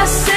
coração.